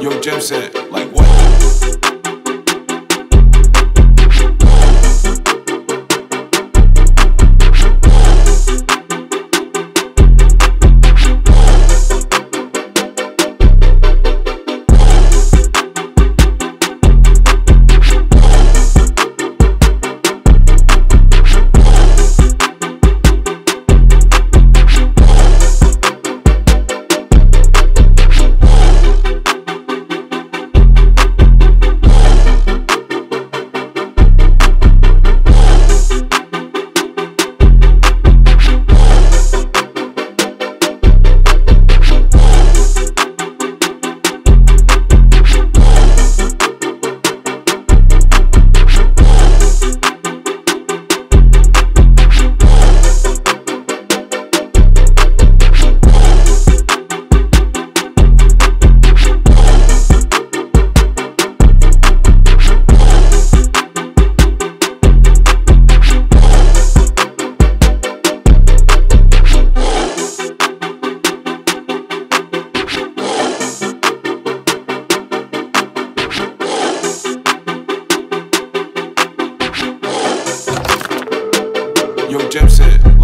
yo, Jim said, like what? gym set.